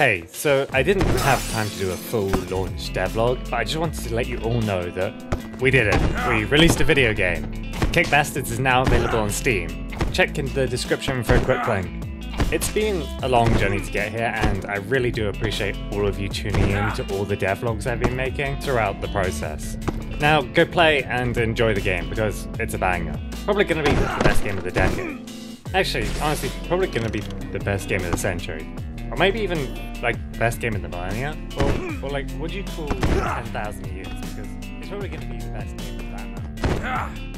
Hey, so I didn't have time to do a full launch devlog, but I just wanted to let you all know that we did it. We released a video game. Kick Bastards is now available on Steam. Check in the description for a quick link. It's been a long journey to get here, and I really do appreciate all of you tuning in to all the devlogs I've been making throughout the process. Now, go play and enjoy the game because it's a banger. Probably gonna be the best game of the decade. Actually, honestly, probably gonna be the best game of the century. Or maybe even, like, best game of the millennia? Or, or like, would you call 10,000 years? Because it's probably gonna be the best game of that now.